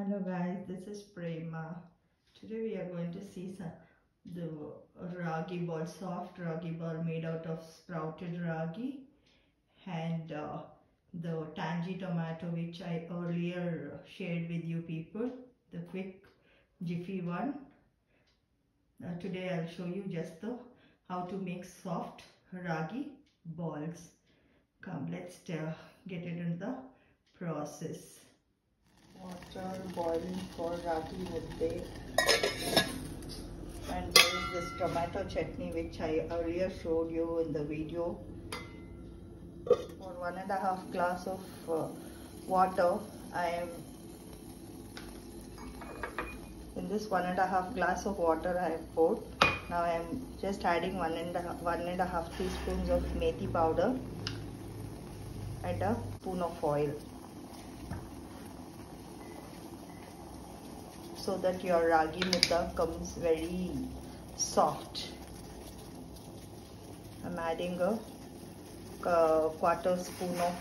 Hello guys, this is Prema. Today we are going to see some the ragi ball, soft ragi ball made out of sprouted ragi and uh, the tangy tomato which I earlier shared with you people, the quick jiffy one. Uh, today I'll show you just the how to make soft ragi balls. Come, let's uh, get it in the process water boiling for ragi mudde and there is this tomato chutney which I earlier showed you in the video. For one and a half glass of uh, water I am in this one and a half glass of water I have poured. Now I am just adding one and a, one and a half teaspoons of methi powder and a spoon of oil so that your ragi mudda comes very soft. I'm adding a, quarter spoon of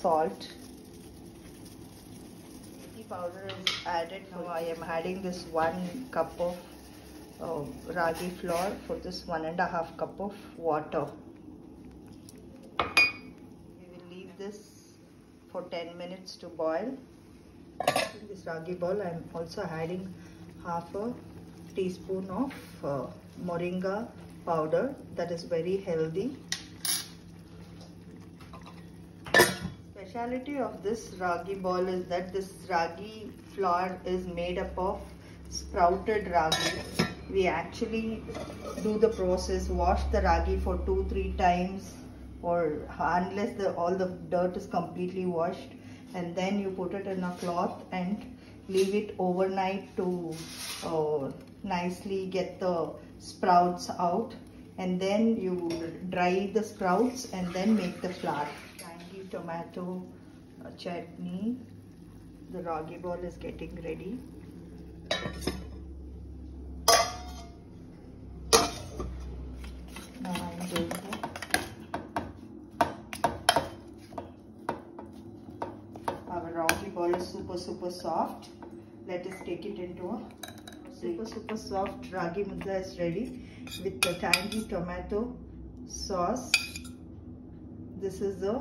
salt. Powder is added. Now I am adding this one cup of uh, ragi flour for this one and a half cup of water. We will leave this for 10 minutes to boil in this ragi ball I am also adding half a teaspoon of uh, moringa powder that is very healthy. Speciality of this ragi ball is that this ragi flour is made up of sprouted ragi. We actually do the process wash the ragi for two three times or unless the all the dirt is completely washed and then you put it in a cloth and leave it overnight to uh, nicely get the sprouts out and then you dry the sprouts and then make the flour. Tangy tomato uh, chutney. The ragi ball is getting ready. Now I'm going to ball is super super soft. Let us take it into a super super soft ragi mudda is ready with the tangy tomato sauce. This is a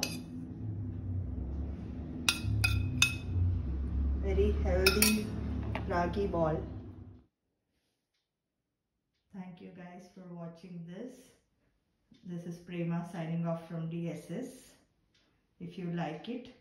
very healthy ragi ball. Thank you guys for watching this. This is Prema signing off from DSS if you like it